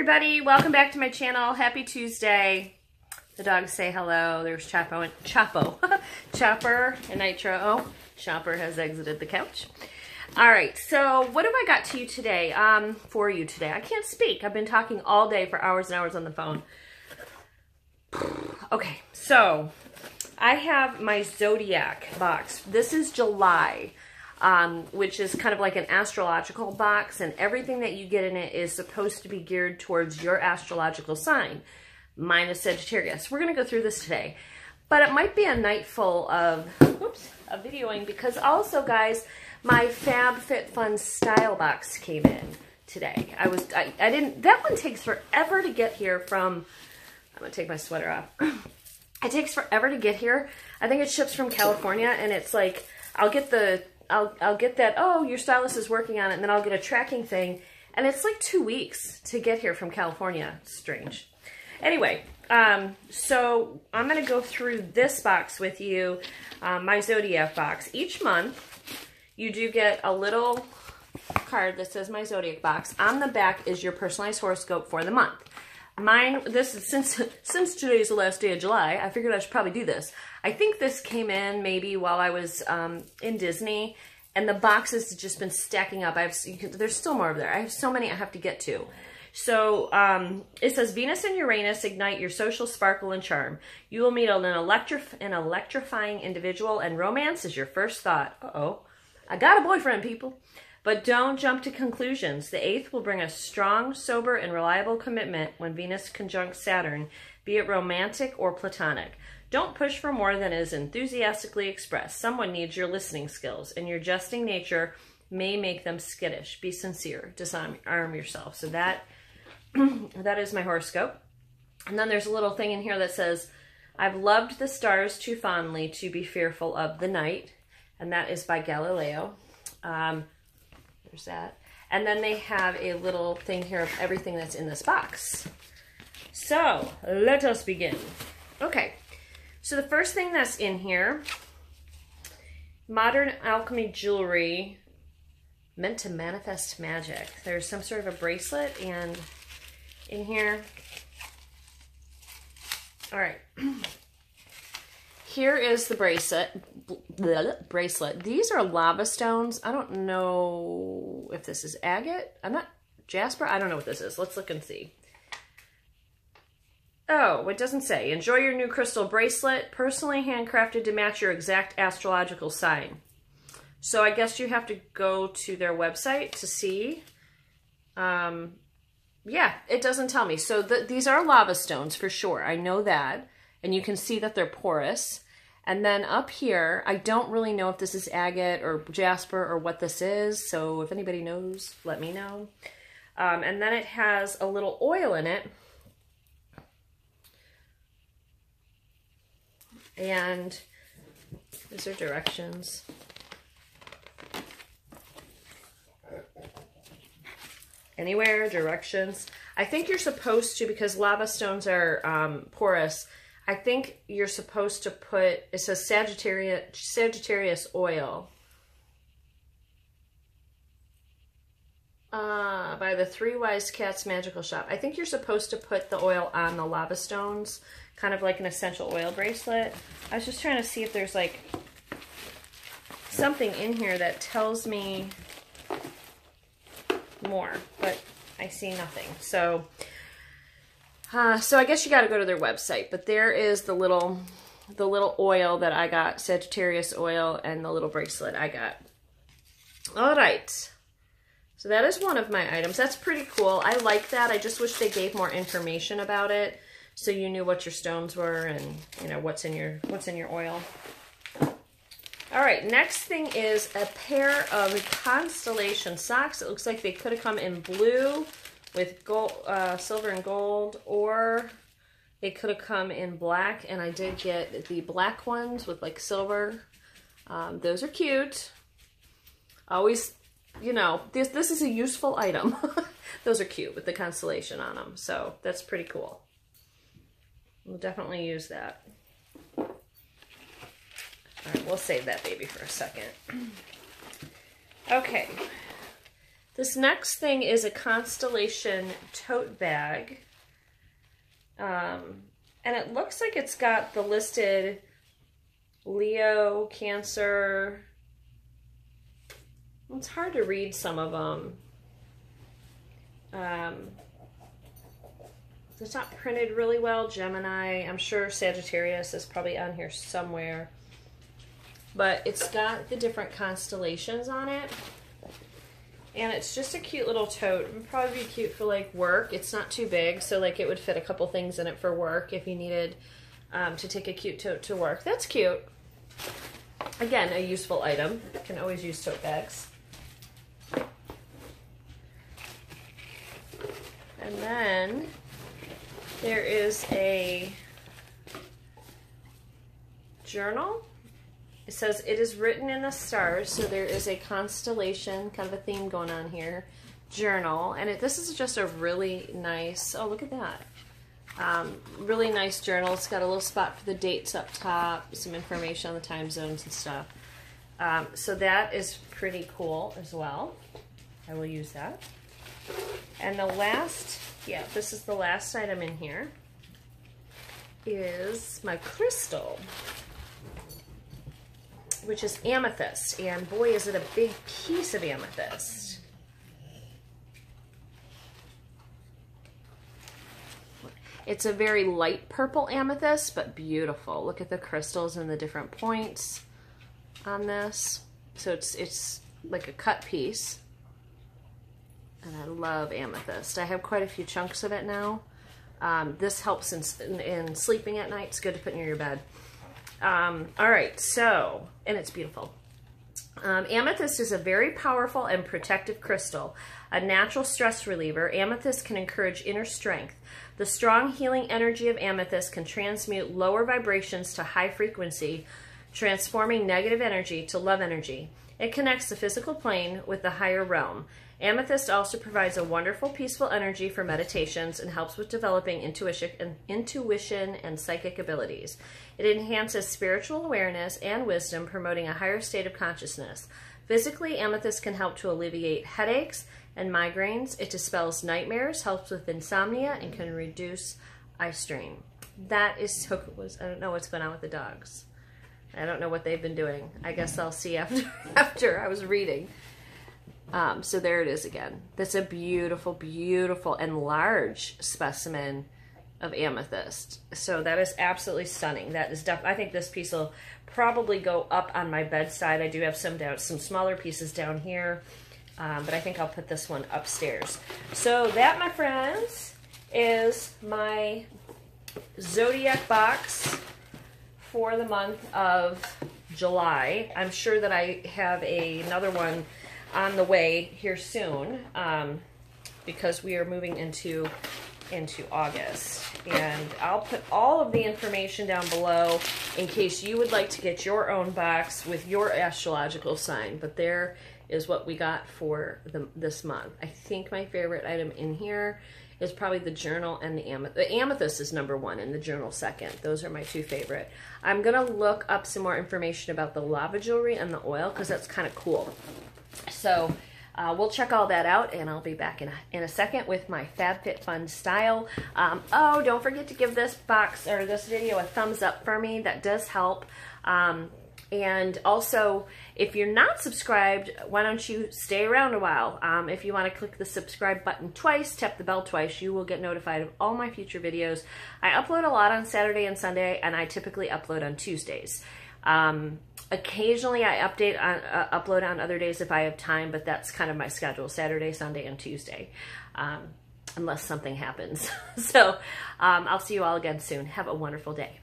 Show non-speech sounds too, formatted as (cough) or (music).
everybody. Welcome back to my channel. Happy Tuesday. The dogs say hello. There's Chapo and Chapo. (laughs) Chopper and Nitro. Oh, Chopper has exited the couch. All right, so what have I got to you today? Um, for you today. I can't speak. I've been talking all day for hours and hours on the phone. (sighs) Okay, so I have my Zodiac box. This is July um, which is kind of like an astrological box, and everything that you get in it is supposed to be geared towards your astrological sign. Mine is Sagittarius. We're going to go through this today, but it might be a night full of, whoops, of videoing because also, guys, my FabFitFun style box came in today. I was, I, I didn't, that one takes forever to get here from, I'm going to take my sweater off. (clears throat) it takes forever to get here. I think it ships from California, and it's like, I'll get the I'll, I'll get that, oh, your stylist is working on it, and then I'll get a tracking thing. And it's like two weeks to get here from California. Strange. Anyway, um, so I'm to go through this box with you, um, my Zodiac box. Each month, you do get a little card that says my Zodiac box. On the back is your personalized horoscope for the month. Mine, this is since (laughs) since today's the last day of July, I figured I should probably do this. I think this came in maybe while I was um, in Disney, and the boxes have just been stacking up. I have can, there's still more over there. I have so many I have to get to. So um, it says Venus and Uranus ignite your social sparkle and charm. You will meet an, electrif an electrifying individual, and romance is your first thought. Uh oh, I got a boyfriend, people. But don't jump to conclusions. The eighth will bring a strong, sober, and reliable commitment when Venus conjuncts Saturn, be it romantic or platonic. Don't push for more than is enthusiastically expressed. Someone needs your listening skills, and your jesting nature may make them skittish. Be sincere. Disarm yourself. So that (clears throat) that is my horoscope. And then there's a little thing in here that says, I've loved the stars too fondly to be fearful of the night. And that is by Galileo. Um, there's that. And then they have a little thing here of everything that's in this box. So, let us begin. Okay, so the first thing that's in here, Modern Alchemy Jewelry, meant to manifest magic. There's some sort of a bracelet and in here. All right. (clears throat) Here is the bracelet. bracelet. These are lava stones. I don't know if this is agate. I'm not jasper. I don't know what this is. Let's look and see. Oh, it doesn't say. Enjoy your new crystal bracelet, personally handcrafted to match your exact astrological sign. So I guess you have to go to their website to see. Um, yeah, it doesn't tell me. So the, these are lava stones for sure. I know that and you can see that they're porous. And then up here, I don't really know if this is agate or jasper or what this is, so if anybody knows, let me know. Um, and then it has a little oil in it. And these are directions. Anywhere, directions. I think you're supposed to, because lava stones are um, porous, I think you're supposed to put, it says Sagittarius, Sagittarius oil. Uh, by the Three Wise Cats Magical Shop. I think you're supposed to put the oil on the lava stones, kind of like an essential oil bracelet. I was just trying to see if there's like something in here that tells me more, but I see nothing. So uh, so I guess you got to go to their website, but there is the little, the little oil that I got, Sagittarius oil, and the little bracelet I got. All right. So that is one of my items. That's pretty cool. I like that. I just wish they gave more information about it so you knew what your stones were and, you know, what's in your, what's in your oil. All right, next thing is a pair of Constellation socks. It looks like they could have come in blue with gold, uh, silver and gold, or it could have come in black, and I did get the black ones with like silver. Um, those are cute. Always, you know, this, this is a useful item. (laughs) those are cute with the constellation on them, so that's pretty cool. We'll definitely use that. All right, we'll save that baby for a second. (clears throat) Okay, This next thing is a Constellation tote bag. Um, and it looks like it's got the listed Leo, Cancer. It's hard to read some of them. Um, it's not printed really well. Gemini, I'm sure Sagittarius is probably on here somewhere. But it's got the different constellations on it. And it's just a cute little tote. It would probably be cute for like work. It's not too big, so like it would fit a couple things in it for work if you needed um, to take a cute tote to work. That's cute. Again, a useful item. Can always use tote bags. And then there is a journal. It says it is written in the stars, so there is a constellation, kind of a theme going on here. Journal, and it, this is just a really nice. Oh, look at that! Um, really nice journal. It's got a little spot for the dates up top, some information on the time zones and stuff. Um, so that is pretty cool as well. I will use that. And the last, yeah, this is the last item in here, is my crystal, which is amethyst. And boy, is it a big piece of amethyst. It's a very light purple amethyst, but beautiful. Look at the crystals and the different points on this. So it's, it's like a cut piece. And I love amethyst. I have quite a few chunks of it now. Um, this helps in, in, sleeping at night. It's good to put near your bed. Um, all right, so, and it's beautiful. Um, amethyst is a very powerful and protective crystal. A natural stress reliever, amethyst can encourage inner strength. The strong healing energy of amethyst can transmute lower vibrations to high frequency, transforming negative energy to love energy. It connects the physical plane with the higher realm. Amethyst also provides a wonderful, peaceful energy for meditations and helps with developing intuition and, psychic abilities. It enhances spiritual awareness and wisdom, promoting a higher state of consciousness. Physically, amethyst can help to alleviate headaches, and migraines. It dispels nightmares, helps with insomnia, and can reduce eye strain. That is so (laughs) cool. I don't know what's going on with the dogs. I don't know what they've been doing. I guess I'll see after (laughs) after I was reading. Um, so there it is again. That's a beautiful, beautiful and large specimen of amethyst. So that is absolutely stunning. That is def I think this piece will probably go up on my bedside. I do have some down, some smaller pieces down here. Um, but I think I'll put this one upstairs. So that, my friends, is my Zodiac box for the month of July. I'm sure that I have a, another one on the way here soon um, because we are moving into into August. And I'll put all of the information down below in case you would like to get your own box with your astrological sign. But there is what we got for the, this month. I think my favorite item in here is probably the journal and the amethyst. The amethyst is number one and the journal second. Those are my two favorite. I'm going to look up some more information about the lava jewelry and the oil because that's kind of cool. So uh, we'll check all that out and I'll be back in a, in a second with my FabFitFun style. Um, oh, don't forget to give this box or this video a thumbs up for me. That does help. Um, and also, if you're not subscribed, why don't you stay around a while? Um, if you want to click the subscribe button twice, tap the bell twice, you will get notified of all my future videos. I upload a lot on Saturday and Sunday, and I typically upload on Tuesdays. Um, occasionally I update on uh, upload on other days if I have time, but that's kind of my schedule, Saturday, Sunday, and Tuesday, um, unless something happens. (laughs) so um, I'll see you all again soon. Have a wonderful day.